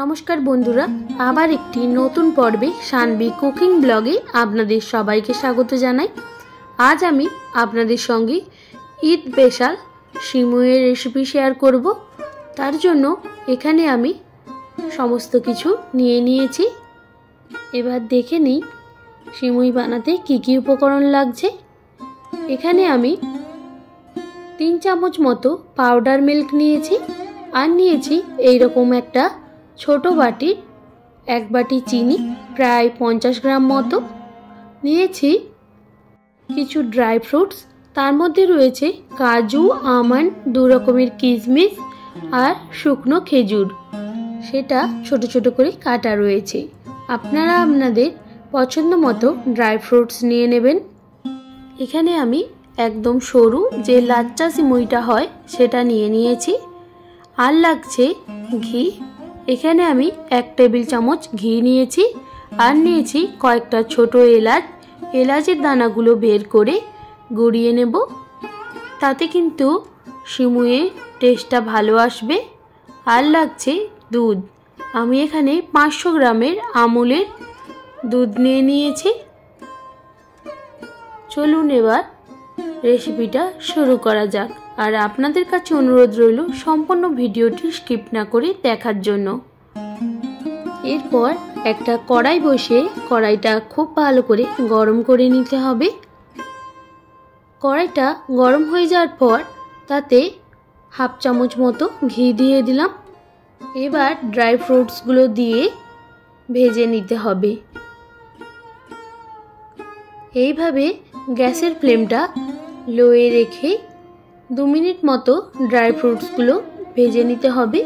নমস্কার বন্ধুরা, আবার একটি নতুন পর্বে সানবি কুকিং ব্লগে আপনাদের সবাইকে স্বাগত জানাই। আজ আমি আপনাদের সঙ্গে ঈদ স্পেশাল সিমুয়ের রেসিপি শেয়ার করব। তার জন্য এখানে আমি সমস্ত কিছু নিয়ে নিয়েছি। এবার দেখে নিই সিমুই বানাতে কি কি উপকরণ লাগছে। এখানে আমি তিন চামচ মতো পাউডার মিল্ক নিয়েছি। আর নিয়েছি এইরকম একটা ছোট বাটি, এক বাটি চিনি, প্রায় পঞ্চাশ গ্রাম মতো। নিয়েছি কিছু ড্রাই ফ্রুটস। তার মধ্যে রয়েছে কাজু, আমন্ড, দু রকমের কিশমিশ আর শুকনো খেজুর। সেটা ছোট ছোট করে কাটা রয়েছে। আপনারা আপনাদের পছন্দ মতো ড্রাই ফ্রুটস নিয়ে নেবেন। এখানে আমি একদম সরু যে লাচ্চা সিমুইটা হয়, সেটা নিয়ে নিয়েছি। আর লাগছে ঘি এখানে আমি এক টেবিল চামচ ঘি নিয়েছি আর নিয়েছি কয়েকটা ছোট এলাচ। এলাচের দানাগুলো বের করে গড়িয়ে নেব। তাতে কিন্তু সিমুয়ে টেস্টটা ভালো আসবে আর লাগছে দুধ। আমি এখানে পাঁচশো গ্রামের আমুলের দুধ নিয়ে নিয়েছি। চলুন এবার রেসিপিটা শুরু করা যাক। আর আপনাদের কাছে অনুরোধ রইল সম্পূর্ণ ভিডিওটি স্কিপ না করে দেখার জন্য। এরপর একটা কড়াই বসে কড়াইটা খুব ভালো করে গরম করে নিতে হবে। কড়াইটা গরম হয়ে যাওয়ার পর তাতে হাফ চামচ মতো ঘি দিয়ে দিলাম। এবার ড্রাই ফ্রুটসগুলো দিয়ে ভেজে নিতে হবে। এইভাবে গ্যাসের ফ্লেমটা লোয়ে রেখে দু মিনিট মতো ড্রাই ফ্রুটসগুলো ভেজে নিতে হবে।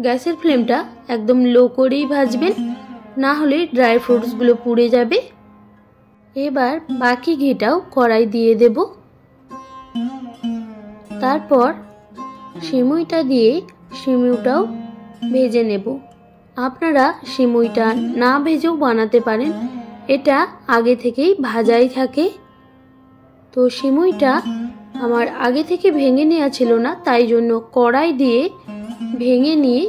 গ্যাসের ফ্লেমটা একদম লো করেই ভাজবেন, না হলে ড্রাই ফ্রুটসগুলো পুড়ে যাবে। এবার বাকি ঘিটাও কড়াই দিয়ে দেব। তারপর সিমুইটা দিয়ে সিমুইটাও ভেজে নেব। আপনারা সিমুইটা না ভেজেও বানাতে পারেন, এটা আগে থেকেই ভাজাই থাকে। তো সিমুইটা আমার আগে থেকে ভেঙে নেওয়া ছিল না, তাই জন্য কড়াই দিয়ে ভেঙে নিয়ে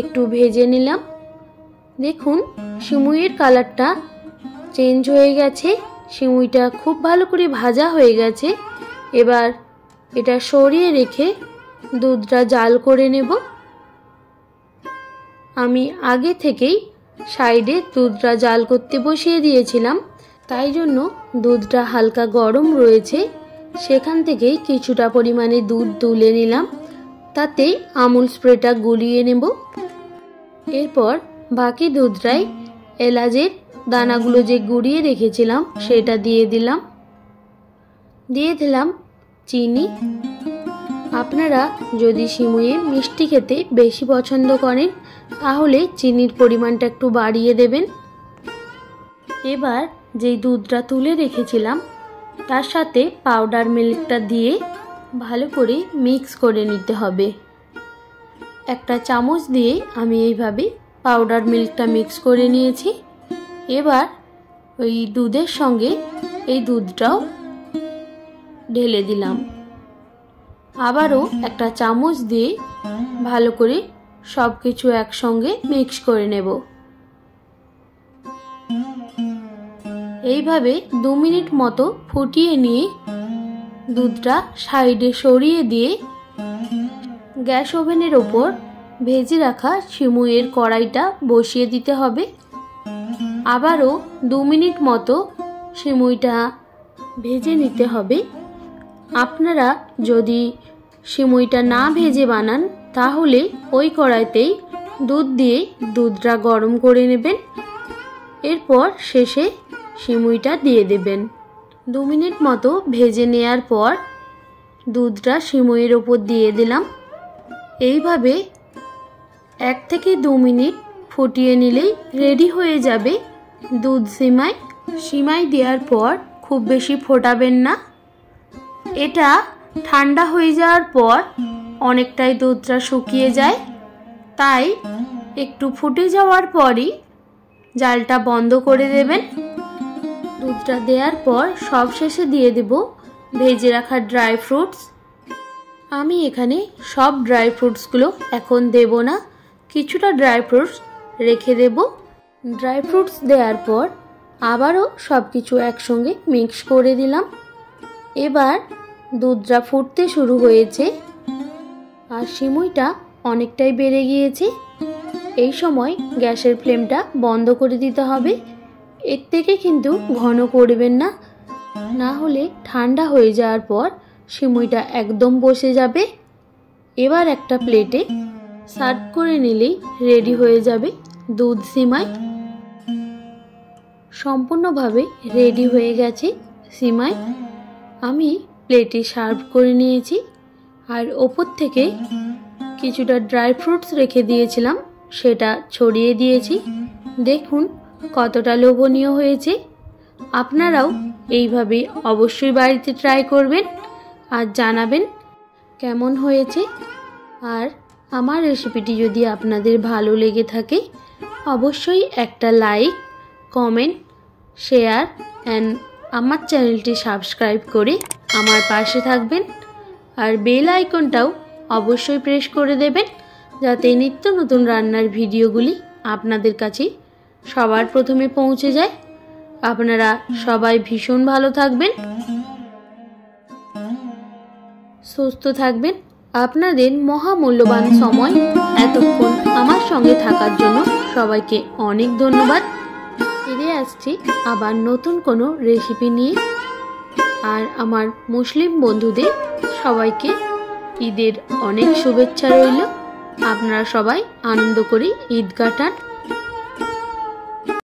একটু ভেজে নিলাম। দেখুন সিমুইয়ের কালারটা চেঞ্জ হয়ে গেছে সিমুইটা খুব ভালো করে ভাজা হয়ে গেছে। এবার এটা সরিয়ে রেখে দুধটা জাল করে নেব। আমি আগে থেকেই সাইডে দুধটা জাল করতে বসিয়ে দিয়েছিলাম, তাই জন্য দুধটা হালকা গরম রয়েছে। সেখান থেকেই কিছুটা পরিমাণে দুধ তুলে নিলাম। তাতে আমুল স্প্রেটা গুলিয়ে নেব। এরপর বাকি দুধটাই এলাচের দানাগুলো যে গুড়িয়ে রেখেছিলাম, সেটা দিয়ে দিলাম। দিয়ে দিলাম চিনি। আপনারা যদি সিমুয়ে মিষ্টি খেতে বেশি পছন্দ করেন, তাহলে চিনির পরিমাণটা একটু বাড়িয়ে দেবেন। এবার যেই দুধটা তুলে রেখেছিলাম তার সাথে পাউডার মিল্কটা দিয়ে ভালো করে মিক্স করে নিতে হবে। একটা চামচ দিয়ে আমি এইভাবে পাউডার মিল্কটা মিক্স করে নিয়েছি। এবার ওই দুধের সঙ্গে এই দুধটাও ঢেলে দিলাম। আবারও একটা চামচ দিয়ে ভালো করে সব কিছু একসঙ্গে মিক্স করে নেব। এইভাবে দু মিনিট মতো ফুটিয়ে নিয়ে দুধটা সাইডে সরিয়ে দিয়ে গ্যাস ওভেনের ওপর ভেজে রাখা সিমুয়ের কড়াইটা বসিয়ে দিতে হবে। আবারও দু মিনিট মতো সিমুইটা ভেজে নিতে হবে। আপনারা যদি সিমুইটা না ভেজে বানান, তাহলে ওই কড়াইতেই দুধ দিয়ে দুধটা গরম করে নেবেন। এরপর শেষে সিমুইটা দিয়ে দেবেন। দু মিনিট মতো ভেজে নেয়ার পর দুধটা সিমুইয়ের ওপর দিয়ে দিলাম। এইভাবে এক থেকে দু মিনিট ফুটিয়ে নিলেই রেডি হয়ে যাবে দুধ সিমাই। সিমাই দেওয়ার পর খুব বেশি ফোটাবেন না। এটা ঠান্ডা হয়ে যাওয়ার পর অনেকটাই দুধটা শুকিয়ে যায়। তাই একটু ফুটে যাওয়ার পরই জালটা বন্ধ করে দেবেন। দুধটা দেওয়ার পর সব শেষে দিয়ে দেব ভেজে রাখা ড্রাই ফ্রুটস। আমি এখানে সব ড্রাই ফ্রুটসগুলো এখন দেব না, কিছুটা ড্রাই ফ্রুটস রেখে দেব। ড্রাই ফ্রুটস দেওয়ার পর আবারও সব কিছু একসঙ্গে মিক্স করে দিলাম। এবার দুধটা ফুটতে শুরু হয়েছে আর সিমুইটা অনেকটাই বেড়ে গিয়েছে। এই সময় গ্যাসের ফ্লেমটা বন্ধ করে দিতে হবে। এর থেকে কিন্তু ঘন করবেন না। না হলে ঠান্ডা হয়ে যাওয়ার পর সিমুইটা একদম বসে যাবে। এবার একটা প্লেটে সার্ভ করে নিলেই রেডি হয়ে যাবে দুধ সিমাই। সম্পূর্ণভাবে রেডি হয়ে গেছে সিমাই। আমি প্লেটে সার্ভ করে নিয়েছি। আর ওপর থেকে কিছুটা ড্রাই ফ্রুটস রেখে দিয়েছিলাম, সেটা ছড়িয়ে দিয়েছি। দেখুন কতটা লোভনীয় হয়েছে? আপনারাও এইভাবে অবশ্যই বাড়িতে ট্রাই করবেন আর জানাবেন কেমন হয়েছে। আর আমার রেসিপিটি যদি আপনাদের ভালো লেগে থাকে, অবশ্যই একটা লাইক কমেন্ট শেয়ার অ্যান্ড আমার চ্যানেলটি সাবস্ক্রাইব করে আমার পাশে থাকবেন। আর বেল আইকনটাও অবশ্যই প্রেস করে দেবেন, যাতে নিত্য নতুন রান্নার ভিডিওগুলি আপনাদের কাছে সবার প্রথমে পৌঁছে যায়। আপনারা সবাই ভীষণ ভালো থাকবেন। সুস্থ থাকবেন। আপনাদের মহামূল্যবান সময় এতক্ষণ আমার সঙ্গে থাকার জন্য সবাইকে অনেক ধন্যবাদ। ফিরে আসছি আবার নতুন কোনো রেসিপি নিয়ে। আর আমার মুসলিম বন্ধুদের সবাইকে ঈদের অনেক শুভেচ্ছা রইল। আপনারা সবাই আনন্দ করে ঈদ কাটান।